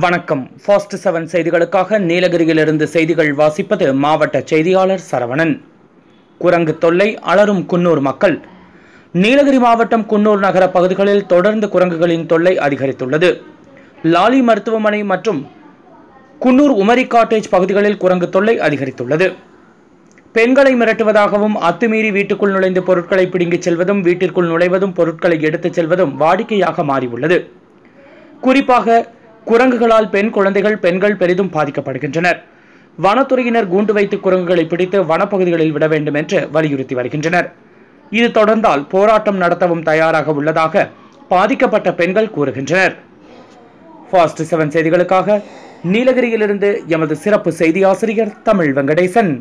வணக்கம். Fast seven செய்திகளுக்காக நீலகிரியிலிருந்து செய்திகள் வாசிப்பது மாவட்ட செய்தியாளர் சரவணன். குரங்கு தொல்லை அலரும் குன்னூர் மக்கள். நீலகிரி மாவட்டம் குன்னூர் நகர பகுதிகளில் தொடர்ந்து குரங்குகளின் தொல்லை அதிகரித்துள்ளது. லாலி மருத்துவமனை மற்றும் குன்னூர் உமரி காட்டேஜ் பகுதிகளில் குரங்கு தொல்லை அதிகரித்துள்ளது. பெண்களை மிரட்டுவதாகவும் அத்துமீறி வீட்டுக்குள் நுழைந்து பொருட்களை பிடுங்கிச் செல்வதும் வீட்டிற்குள் நுழைவதும் பொருட்களை எடுத்துச் செல்வதும் வாடிக்கையாக மாறியுள்ளது. குறிப்பாக குரங்குகளால் பெண் குழந்தைகள் பெண்கள் பெரிதும் பாதிக்கப்படுகின்றனர். வனத்துறையினர் கூண்டு வைத்து குரங்குகளை பிடித்து வனப்பகுதிகளில் விட வேண்டும் என்று வலியுறுத்தி வருகின்றனர். இது தொடர்ந்தால் போராட்டம் நடத்தவும் தயாராக உள்ளதாக பாதிக்கப்பட்ட பெண்கள் கூறுகின்றனர். ஃபாஸ்ட் செவன் செய்திகளுக்காக நீலகிரியிலிருந்து எமது சிறப்பு செய்தி ஆசிரியர் தமிழ் வெங்கடேசன்.